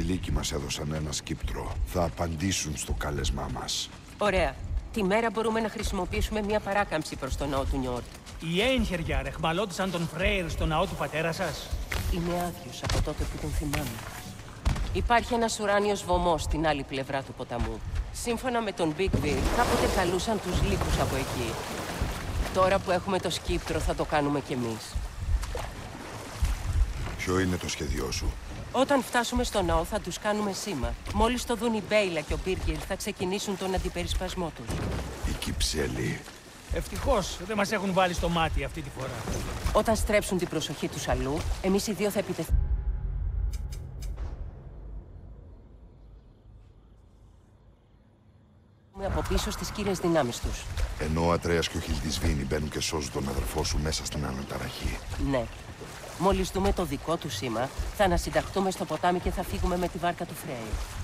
σπηλίκι μας έδωσαν ένα σκύπτρο. Θα απαντήσουν στο κάλεσμά μας. Ωραία. Τη μέρα μπορούμε να χρησιμοποιήσουμε μια παράκαμψη προς το ναό του Νιόρτ. Οι έγχερια ρεχμαλώτησαν τον Φρέιρ στο ναό του πατέρα σας. Είναι άδειος από τότε που τον θυμάμαι. Υπάρχει ένας ουράνιος βωμός στην άλλη πλευρά του ποταμού. Σύμφωνα με τον Big Bill, κάποτε καλούσαν τους λύκους από εκεί. Τώρα που έχουμε το σκύπτρο θα το κάνουμε κι εμείς. Ποιο είναι το σχέδιό σου; Όταν φτάσουμε στο ναό θα τους κάνουμε σήμα. Μόλις το δουν η Μπέιλα και ο Μπίργκερ θα ξεκινήσουν τον αντιπερισπασμό τους. Η Κυψέλη. Ευτυχώς δεν μας έχουν βάλει στο μάτι αυτή τη φορά. Όταν στρέψουν την προσοχή τους αλλού, εμείς οι δύο θα επιτεθούμε από πίσω στις κύριες δυνάμεις τους. Ενώ ο Ατρέας και ο Χιλτισβίνη μπαίνουν και σώζουν τον αδερφό σου μέσα στην αναταραχή. Ναι. Μόλις δούμε το δικό του σήμα, θα ανασυνταχτούμε στο ποτάμι και θα φύγουμε με τη βάρκα του Φρέι.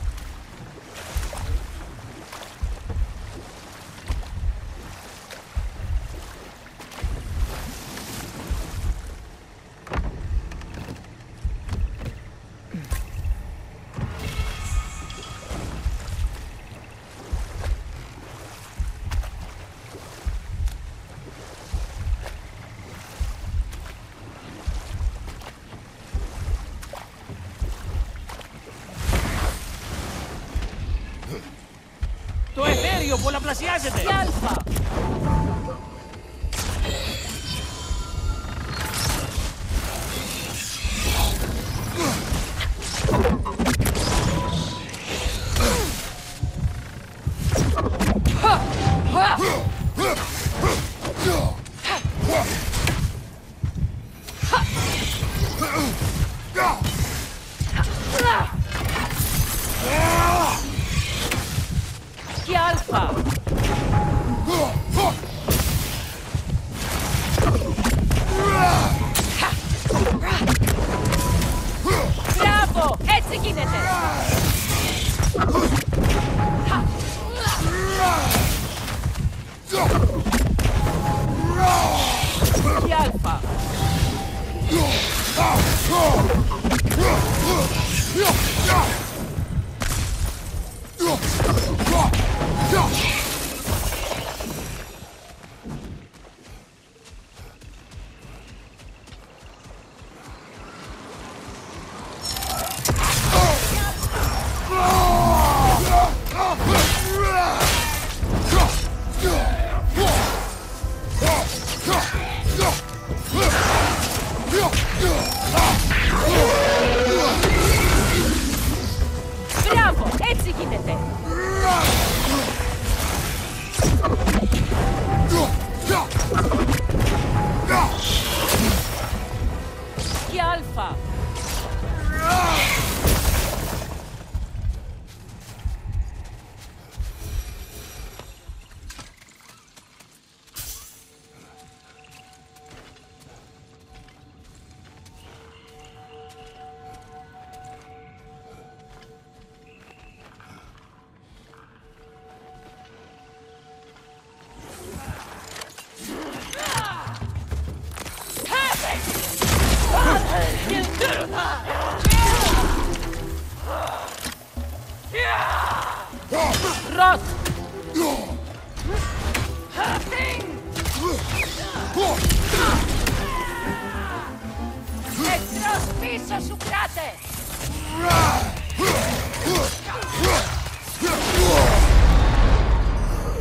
Εχθρός πίσω σου κράτε!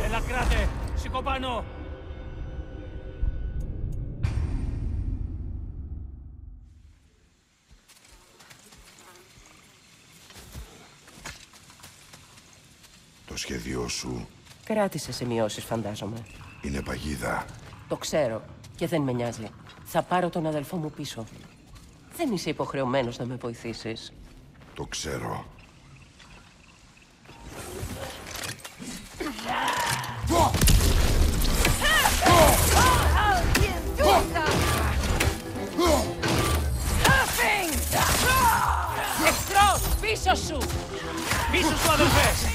Έλα κράτε! Σηκώ πάνω! Το σχέδιό σου Κράτησε σημειώσεις φαντάζομαι. είναι παγίδα. Το ξέρω και δεν με νοιάζει. Θα πάρω τον αδελφό μου πίσω. Δεν είσαι υποχρεωμένος να με βοηθήσεις. Το ξέρω. Εχθρός! Πίσω σου! Πίσω σου αδελφέ!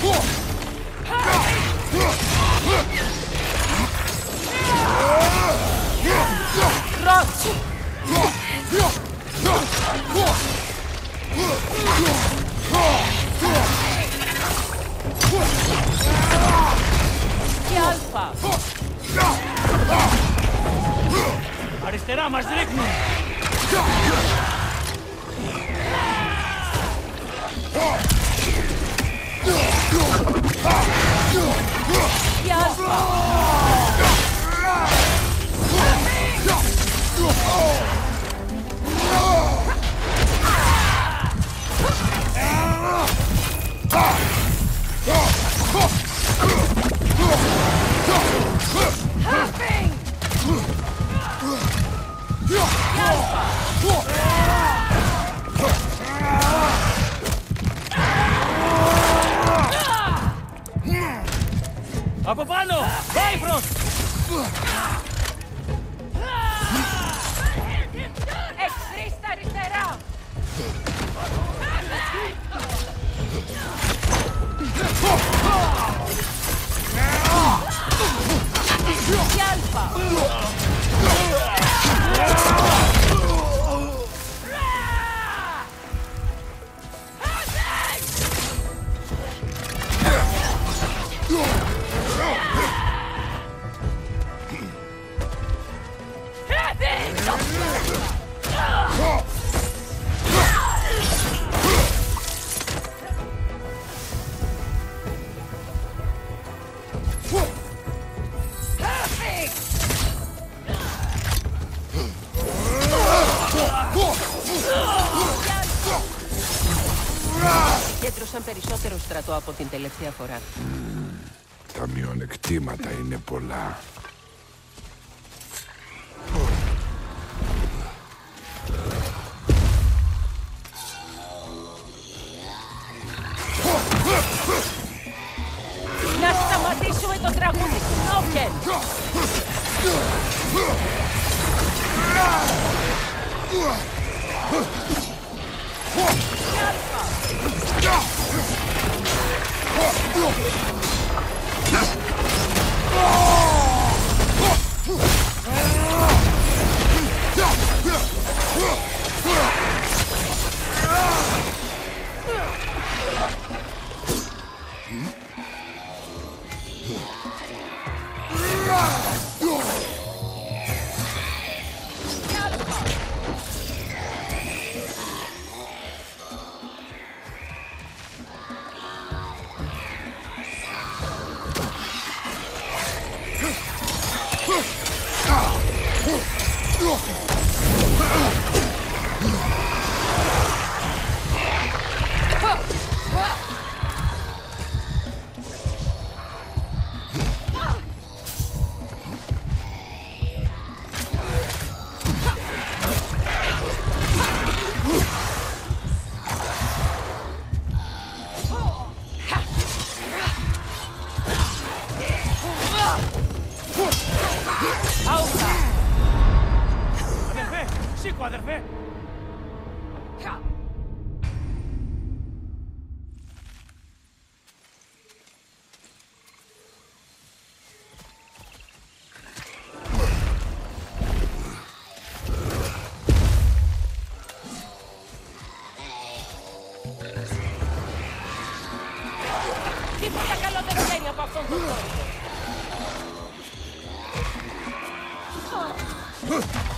破 Από πάνω! Bifrost! Εχθροί στα αριστερά! Τι την τελευταία φορά. Τα μειονεκτήματα είναι πολλά. Να σταματήσουμε το τραγούδι! Νόκεν! Hmm? Τίποτα καλό δεν βγαίνει από αυτόν τον τόπο. Ροτ!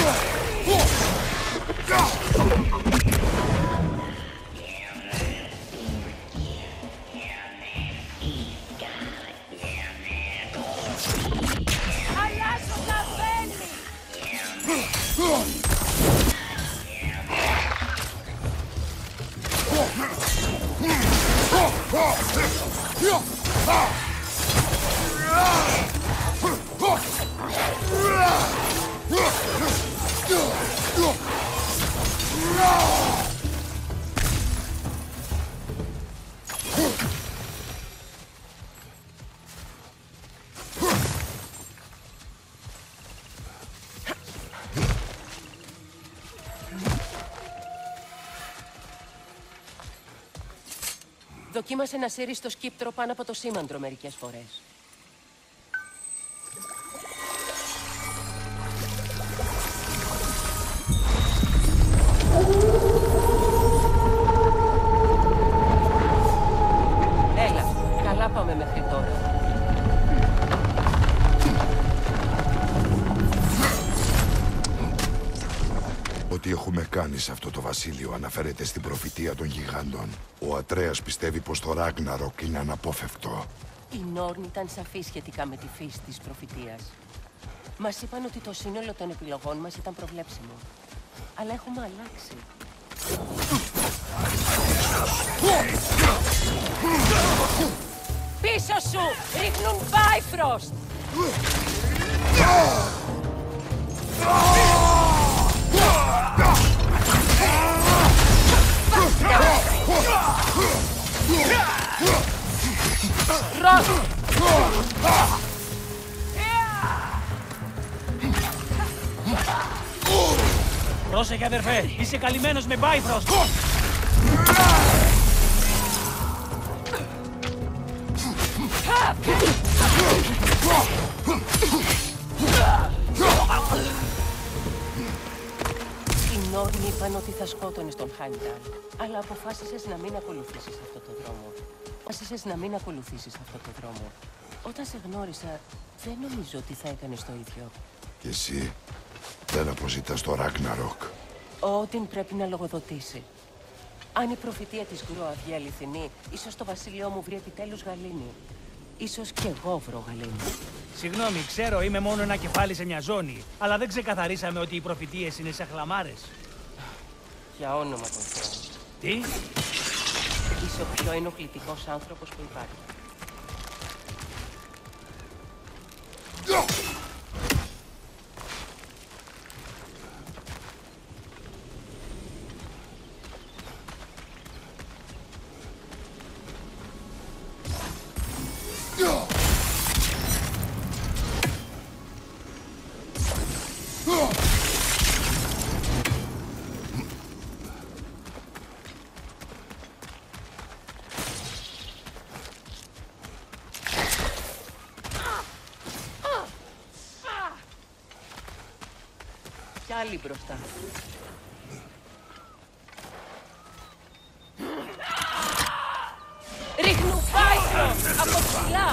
Ugh. Δοκίμασε να σύρεις το σκύπτρο πάνω από το σήμαντρο μερικές φορές. Έλα, καλά πάμε μέχρι τώρα. Ό,τι έχουμε κάνει σε αυτό το βασίλειο αναφέρεται στην προφητεία των γιγάντων. Ο Ατρέας πιστεύει πως το Ράγναροκ είναι αναπόφευκτο. Η Νόρν ήταν σαφή σχετικά με τη φύση της προφητείας. Μας είπαν ότι το σύνολο των επιλογών μας ήταν προβλέψιμο. Αλλά έχουμε αλλάξει. Πίσω σου! Ρίχνουν Bifrost! Ρος! Πρόσεχε, αδερφέ! Είσαι καλυμμένος με Bifrost! Οι Νόρνοι είπαν ότι θα σκότωνες τον Χάινταλ, αλλά αποφάσισες να μην ακολουθήσεις αυτό το δρόμο. Αποφάσισες να μην ακολουθήσεις αυτό το δρόμο. Όταν σε γνώρισα, δεν νομίζω ότι θα έκανες το ίδιο. Και εσύ δεν αποζητάς το Ράγναροκ. Ο Όντιν πρέπει να λογοδοτήσει. Αν η προφητεία της Γκρόα βγει αληθινή, ίσως το βασίλειό μου βρει επιτέλους γαλήνη. Ίσως κι εγώ βρω γαλήνη. Συγγνώμη, ξέρω είμαι μόνο ένα κεφάλι σε μια ζώνη, αλλά δεν ξεκαθαρίσαμε ότι οι προφητείες είναι σε χλαμάρες. Για όνομα των Θεών. Τι; Είσαι ο πιο ενοχλητικός άνθρωπος που υπάρχει. Κι άλλοι μπροστά. Ρίχνουν φάιτρο από ψηλά.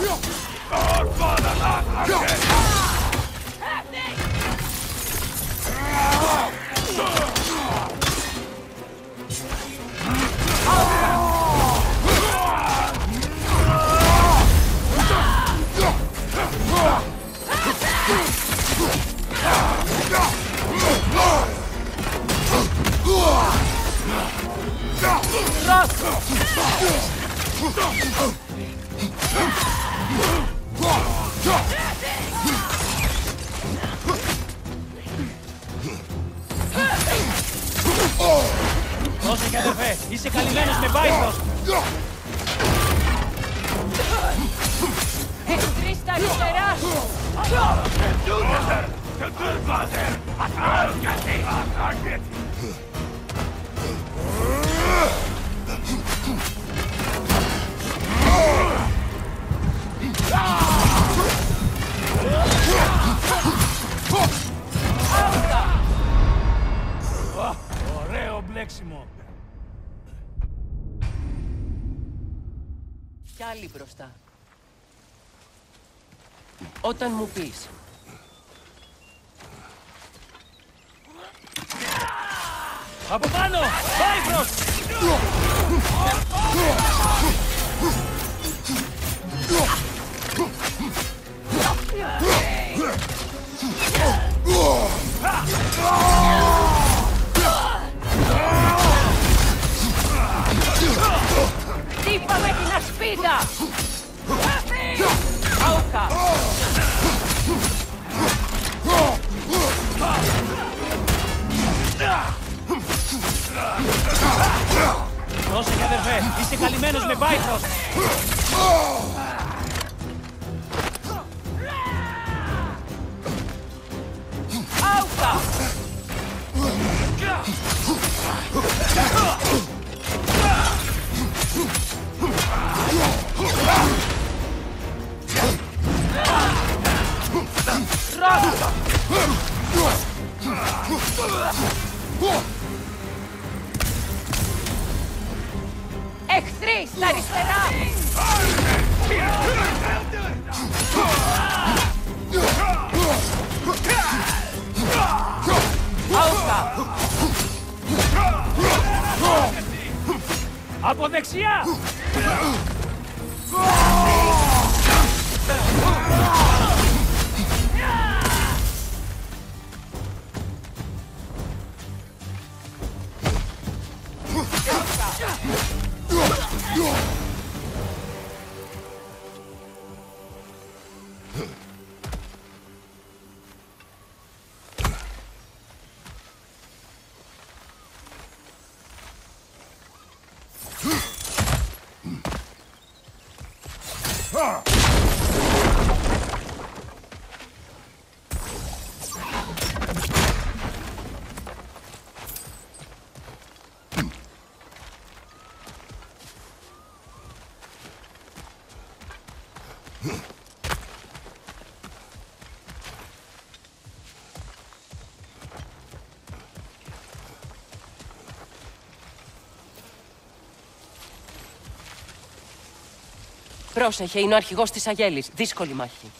Πρόσεχε, αδερφέ! Είσαι καλυμμένος με Bifrost! Τρεις στα αριστερά σου. Ω, τρέξιμο. Κι άλλοι μπροστά. Όταν μου πεις. Από πάνω! Πάει προς! Oh! Με την ασπίδα! Άουκα! Πρόσεχε αδερφέ, είσαι καλυμμένος με Bifrost! Πρόσεχε, είναι ο αρχηγός της Αγέλης. Δύσκολη μάχη.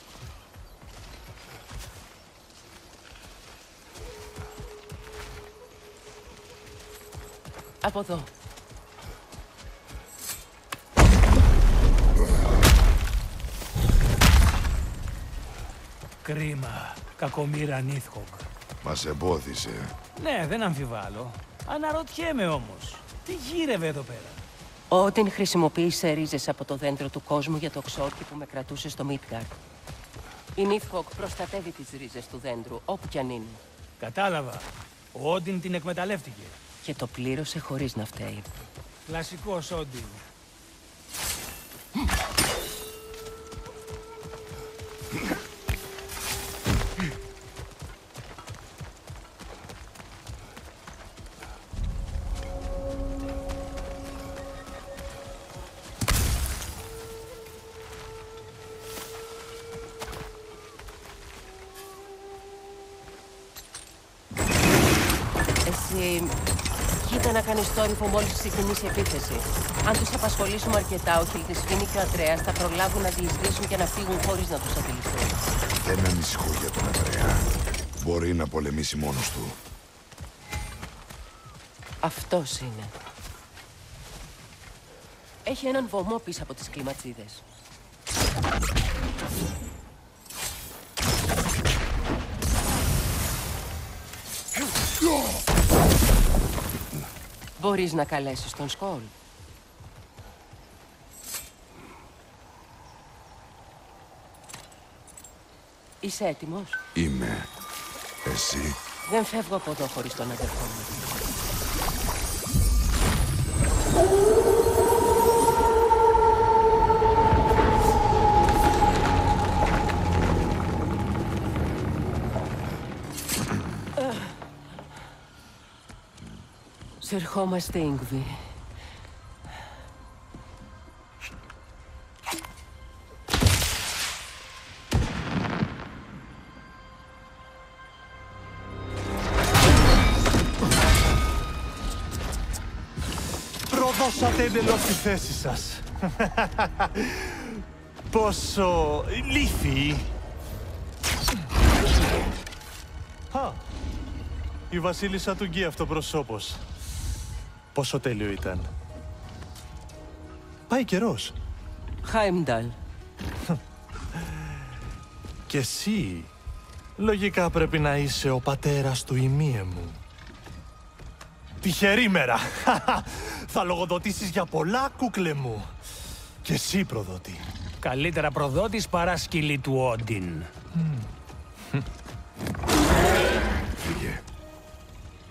Από εδώ. Κρίμα. Κακομήρα Νίθχοκ. Μας εμπόδισε. Ναι, δεν αμφιβάλλω. Αναρωτιέμαι όμως. Τι γύρευε εδώ πέρα; Όταν χρησιμοποίησε ρίζες από το δέντρο του κόσμου για το ξόρκι που με κρατούσε στο Μίτγκαρτ. Η Νίθχοκ προστατεύει τις ρίζες του δέντρου, όπου κι αν είναι. Κατάλαβα. Ο Όντιν την εκμεταλλεύτηκε. Και το πλήρωσε χωρίς να φταίει. Κλασικός Όντιν. Εσύ... Κοίτα να κάνεις θόρυβο μόλις ξεκινήσει η επίθεση. Αν τους απασχολήσουμε αρκετά, ο Χιλτισφίνη και ο Αντρέας θα προλάβουν να διεισδύσουν και να φύγουν χωρίς να τους αντιληφθούν. Δεν ανησυχώ για τον Αντρέα. Μπορεί να πολεμήσει μόνος του. Αυτός είναι. Έχει έναν βωμό πίσω από τις κλιματσίδες. Μπορείς να καλέσεις τον Σκόλ. Είσαι έτοιμος; Είμαι. Εσύ; Δεν φεύγω από εδώ χωρίς τον αδερφό μου. Σε ερχόμαστε, Ίγβη. Προδώσατε εντελώς τη θέση σας. Πόσο λύθη. Α, η βασίλισσα του Γκί αυτοπροσώπος. Πόσο τέλειο ήταν. Πάει καιρός. Χάιμνταλ. Και εσύ, λογικά πρέπει να είσαι ο πατέρας του ημίε μου. Τυχερή μέρα. Θα λογοδοτήσεις για πολλά, κούκλε μου. Και εσύ, προδότη. Καλύτερα προδότης παρά σκυλή του Όντιν. Φύγε.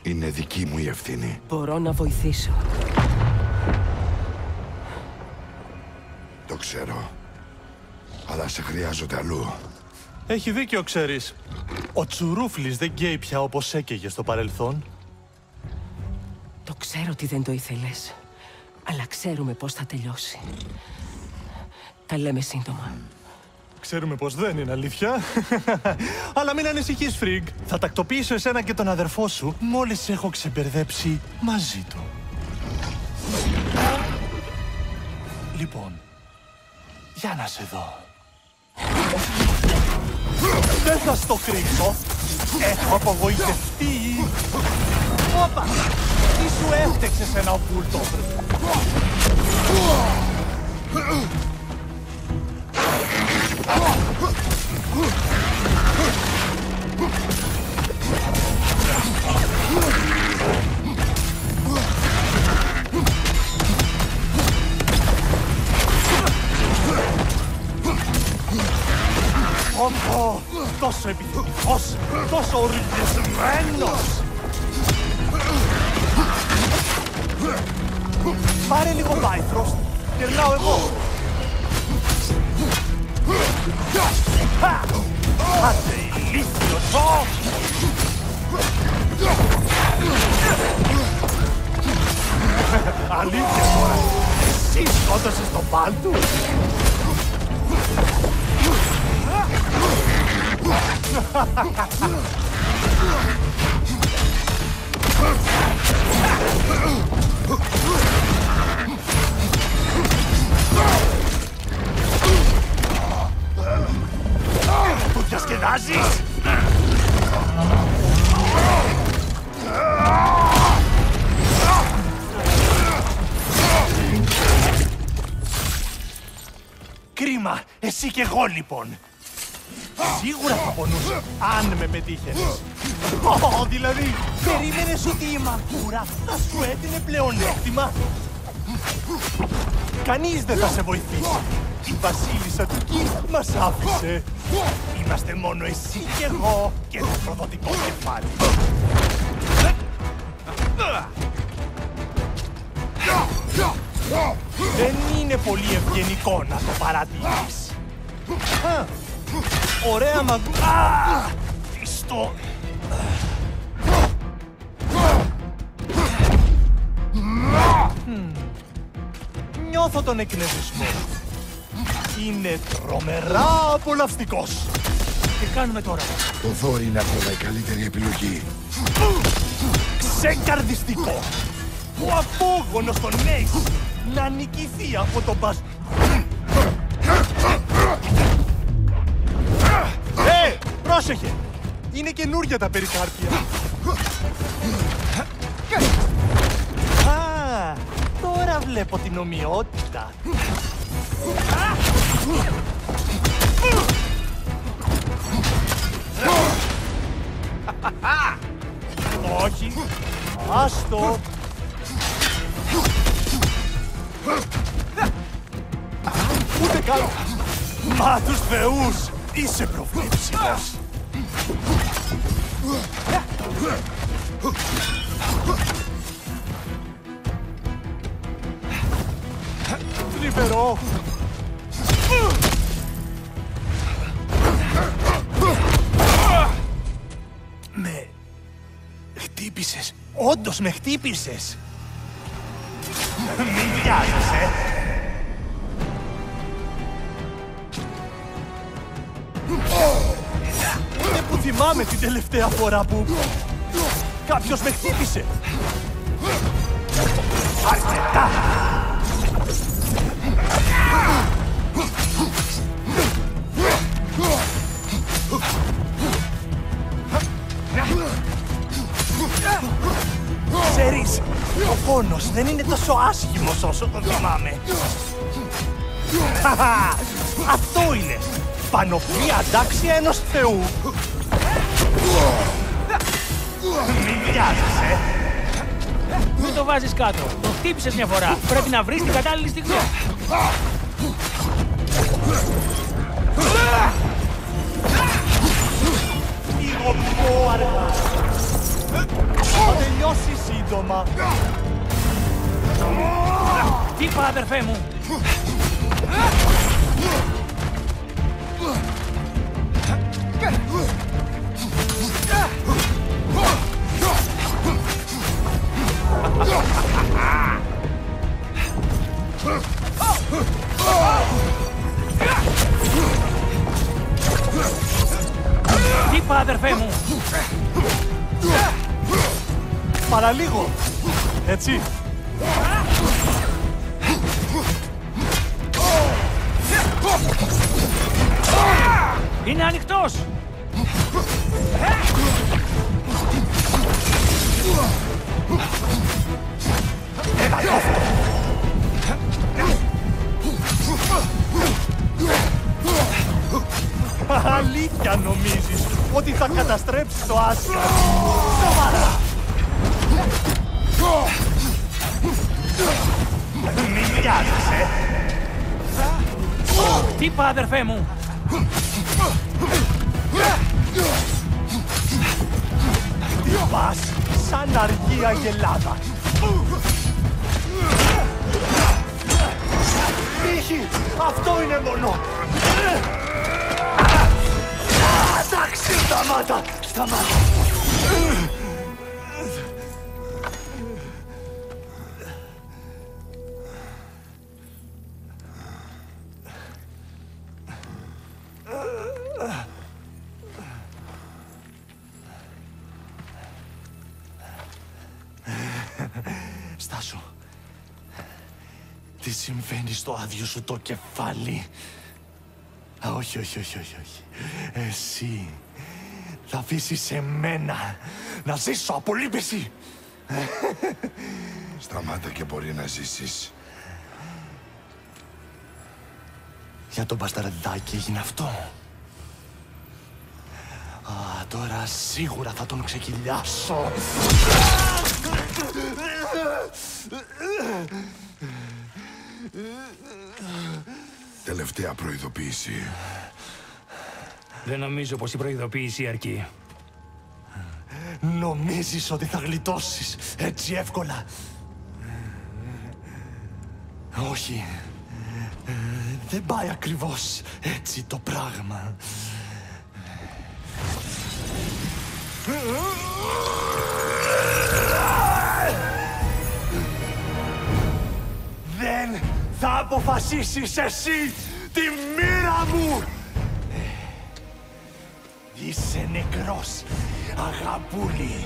Είναι δική μου η ευθύνη. Μπορώ να βοηθήσω. Το ξέρω. Αλλά σε χρειάζονται αλλού. Έχει δίκιο, ξέρεις. Ο Τσουρούφλης δεν γκέει πια όπως έκαιγε στο παρελθόν. Το ξέρω ότι δεν το ήθελες. Αλλά ξέρουμε πώς θα τελειώσει. Τα λέμε σύντομα. Ξέρουμε πως δεν είναι αλήθεια. Αλλά μην ανησυχείς, Φριγκ. Θα τακτοποιήσω εσένα και τον αδερφό σου μόλις έχω ξεμπερδέψει μαζί του. Λοιπόν, για να σε δω. Δεν θα στο κρύψω. Έχω απογοητευτεί. Όπα! Τι σου έφτεξε σε ένα βούλτο. Ω, τόσο επιθυμητός, τόσο οργισμένος. Πάρε λίγο Bifrost, γυρνάω εγώ. Χα! Άντε, ηλίθιος, ω! Αλήθεια τώρα, εσύ σκότωσες τον Μπάλτου. Το διασκεδάζεις! Κρίμα, εσύ και εγώ λοιπόν. Σίγουρα θα πονούσε αν με πετύχαινες. Ω, δηλαδή, περίμενες ότι η μαγούρα θα σου έδινε πλεονέκτημα; Κανείς δεν θα σε βοηθήσει. Η βασίλισσα του Κι μας άφησε. Είμαστε μόνο εσύ και εγώ και το προδοτικό κεφάλι. Δεν είναι πολύ ευγενικό να το παρατηρείς. Α, Ωραία μαγ... Α! Στο... Νιώθω τον εκνευρισμό. Είναι τρομερά απολαυστικός. Τι κάνουμε τώρα. Το δόρυ είναι ακόμα η καλύτερη επιλογή. Ξεκαρδιστικό. Ο απόγονος των Νέης να νικηθεί από τον Μπας... Ε, πρόσεχε! Είναι καινούρια τα περικάρπια. Α, τώρα βλέπω την ομοιότητα. Όχι. Άστο. Ούτε καν. Μα τους θεούς. Είσαι προβλέψιμος. Θλιβερό. Χτύπησες. Όντως με χτύπησες. Μην βιάζεσαι. Είναι που θυμάμαι την τελευταία φορά που κάποιος με χτύπησε. Αρκετά. Ο πόνος δεν είναι τόσο άσχημος όσο το θυμάμαι. Χαχα, Αυτό είναι. Πανοπλία αντάξια ενός θεού. Μην βιάζεσαι. Μην το βάζεις κάτω. Το χτύπησες μια φορά. Πρέπει να βρεις την κατάλληλη στιγμή. Λίγο πιο αργά. Θα τελειώσεις σύντομα. Χτύπα, αδερφέ μου. Χτύπα, αδερφέ μου. Παραλίγο. Έτσι. Είναι ανοιχτός. Αλήθεια νομίζεις ότι θα καταστρέψει το Άσκα. Σοβαρά. Μην βιάζεσαι. Χτύπα, αδερφέ μου; Πας σαν αργή αγελάδα. Τύχη! Αυτό είναι μόνο! Εντάξει, σταμάτα! Σταμάτα! Άδειο σου το κεφάλι. Α, όχι, όχι, όχι, όχι, όχι. Εσύ θα αφήσεις εμένα να ζήσω από λύπηση. Σταμάτα και μπορεί να ζήσεις. Για τον μπασταρδάκι έγινε αυτό. Α, τώρα σίγουρα θα τον ξεκυλιάσω. Τελευταία προειδοποίηση. Δεν νομίζω πως η προειδοποίηση αρκεί. Νομίζεις ότι θα γλιτώσεις έτσι εύκολα; Όχι. Δεν πάει ακριβώς έτσι το πράγμα. Θα αποφασίσεις εσύ τη μοίρα μου! Είσαι νεκρός, αγαπούλη.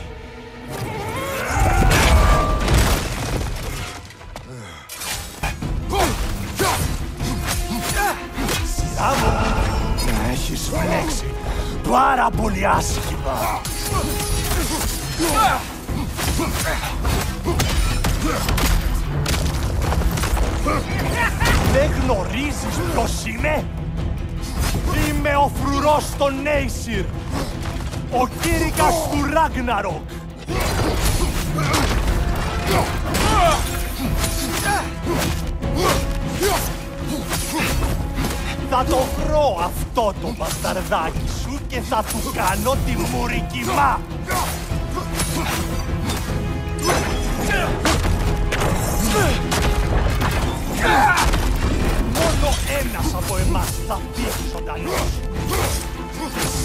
Σειρά μου να έχεις φλέξει πάρα πολύ άσχημα. Δεν γνωρίζεις ποιος είμαι; Είμαι ο φρουρός των Νέισιρ, ο κήρυκας του Ράγναροκ. Θα το βρω αυτό το μπασταρδάκι σου και θα του κάνω τη μουρικιμά. Μόνο ένας από εμάς θα φύγει ζωντανός.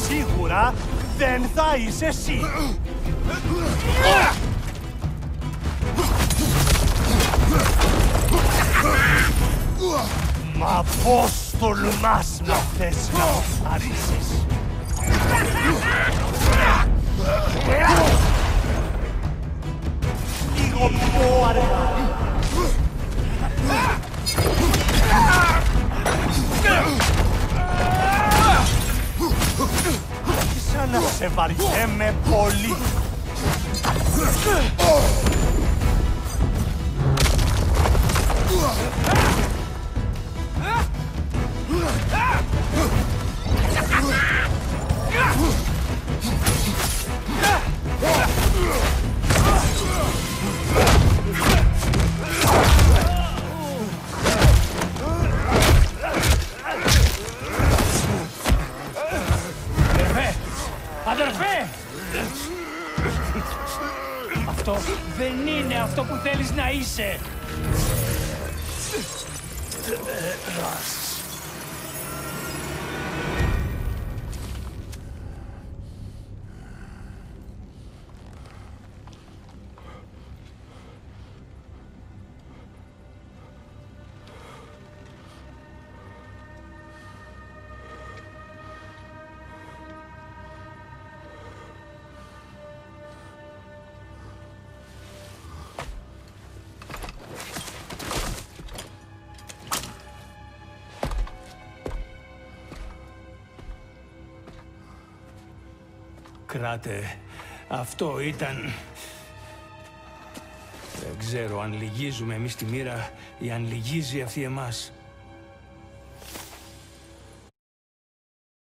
Σίγουρα δεν θα είσαι εσύ. Μα πώς τολμάς να θες να μου χαρίσεις. Λίγο πιο αργά. Σαν να σε βαριέμαι πολύ. Ah! Αυτό δεν είναι αυτό που θέλεις να είσαι. Κράτε, αυτό ήταν... Δεν ξέρω αν λυγίζουμε εμείς τη μοίρα ή αν λυγίζει αυτή εμάς.